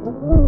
Mm-hmm.